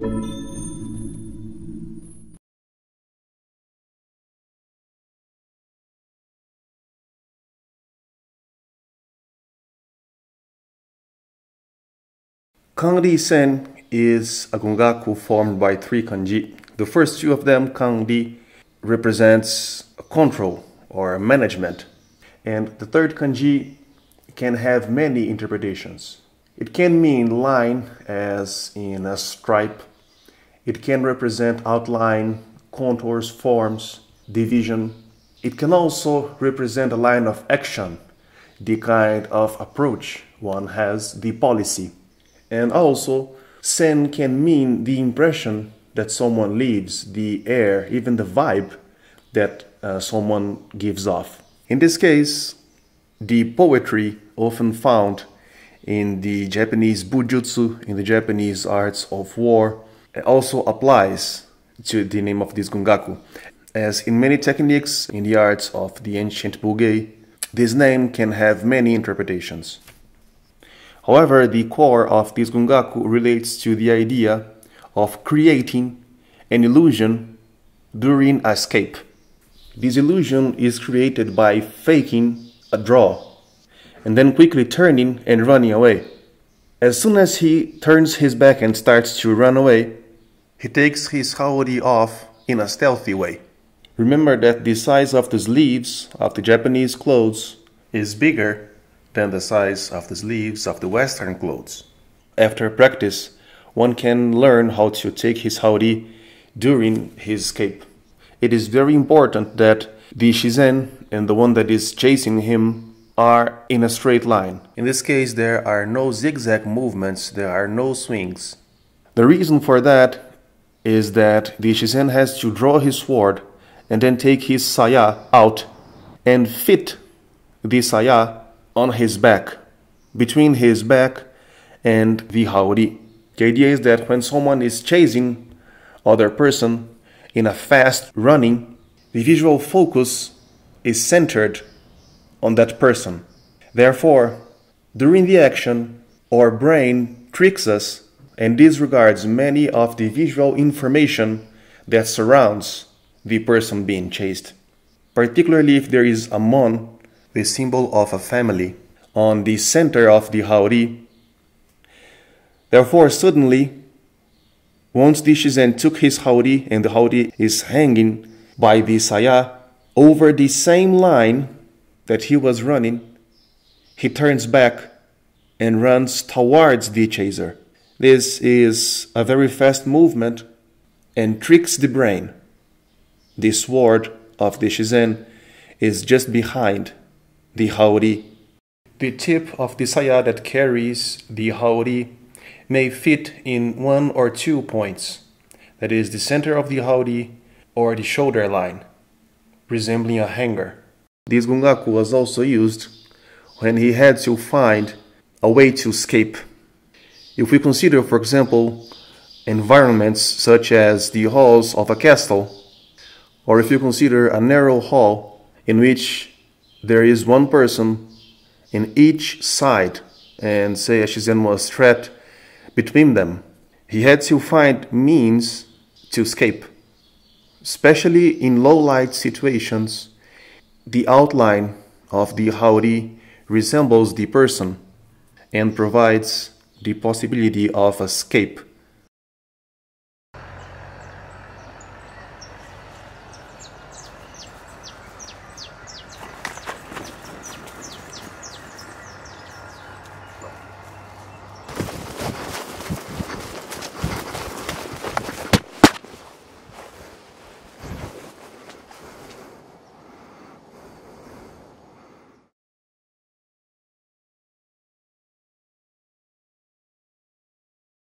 Kanri Sen is a gungaku formed by three kanji. The first two of them, Kanri, represents control or management. And the third kanji can have many interpretations. It can mean line as in a stripe. It can represent outline, contours, forms, division. It can also represent a line of action, the kind of approach one has, the policy. And also, sen can mean the impression that someone leaves, the air, even the vibe that uh, someone gives off. In this case, the poetry often found in the Japanese bujutsu, in the Japanese arts of war, also applies to the name of this gungaku. As in many techniques in the arts of the ancient Bugei, this name can have many interpretations. However, the core of this gungaku relates to the idea of creating an illusion during escape. This illusion is created by faking a draw and then quickly turning and running away. As soon as he turns his back and starts to run away, he takes his haori off in a stealthy way. Remember that the size of the sleeves of the Japanese clothes is bigger than the size of the sleeves of the Western clothes. After practice, one can learn how to take his haori during his escape. It is very important that the shizen and the one that is chasing him are in a straight line. In this case, there are no zigzag movements, there are no swings. The reason for that is that the shizen has to draw his sword and then take his saya out and fit the saya on his back, between his back and the haori. The idea is that when someone is chasing other person in a fast running, the visual focus is centered on that person. Therefore, during the action, our brain tricks us and disregards many of the visual information that surrounds the person being chased, particularly if there is a mon the symbol of a family, on the center of the haori. Therefore, suddenly, once the shizen took his haori and the haori is hanging by the saya over the same line that he was running, he turns back and runs towards the chaser. This is a very fast movement and tricks the brain. The sword of the shizen is just behind the haori. The tip of the saya that carries the haori may fit in one or two points, that is, the center of the haori or the shoulder line, resembling a hanger. This gungaku was also used when he had to find a way to escape. If we consider, for example, environments such as the halls of a castle, or if you consider a narrow hall in which there is one person in each side, and say Shizen was trapped between them. He had to find means to escape. Especially in low light situations, the outline of the haori resembles the person and provides the possibility of escape